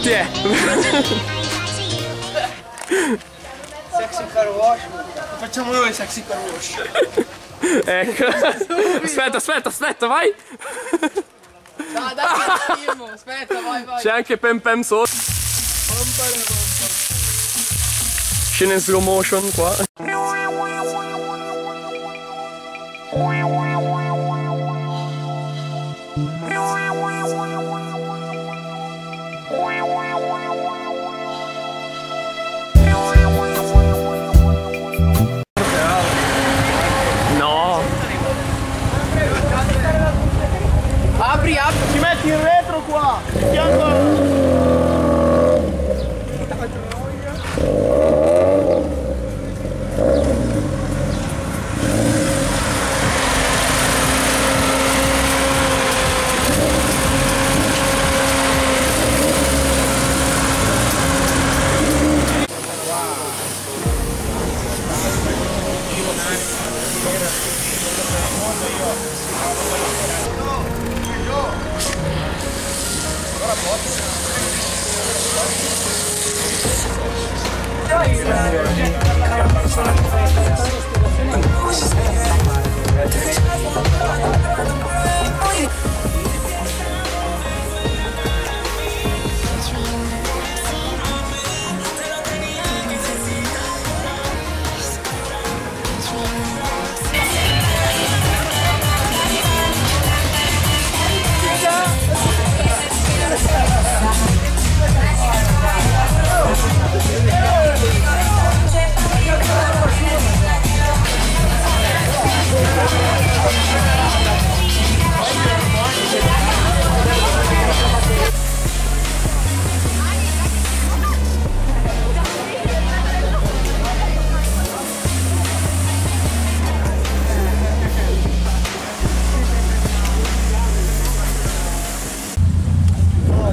Где? Sexy car wash. Facciamo noi sexy car wash. Ecco. Aspetta, aspetta, aspetta, vai. No, dai, filmo. Aspetta, vai, vai. C'è anche Pem Pem sotto. Scena in slow motion qua.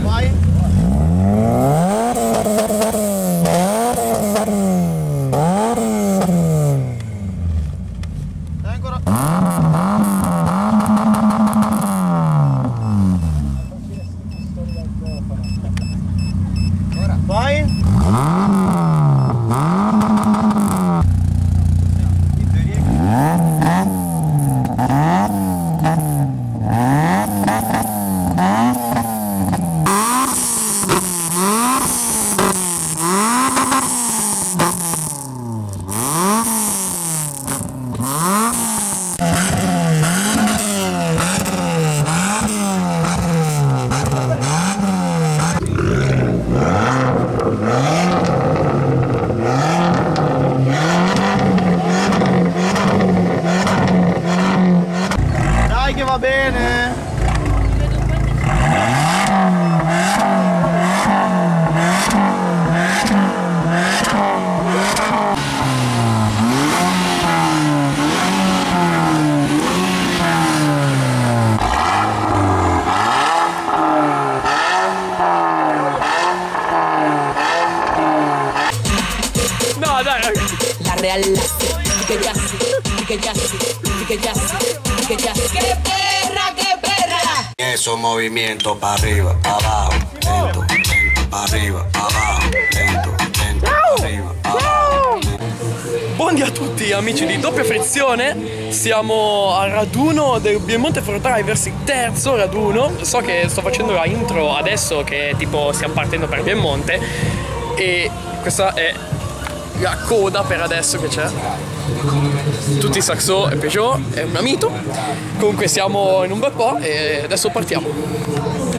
Vai. Dai No, dai, ragazzi. La real que ya que ya que ya que ya que perra que perra Eso movimiento para arriba, para abajo, lento, lento, para arriba, para abajo, lento, lento, para arriba, para abajo. Buondì a tutti amici di Doppia Frizione, siamo al raduno del Piemonte For Drivers, il terzo raduno. So che sto facendo la intro adesso che tipo stiamo partendo per Piemonte e questa è la coda per adesso che c'è. Tutti Saxo e Peugeot, è un amito. Comunque siamo in un bel po' e adesso partiamo.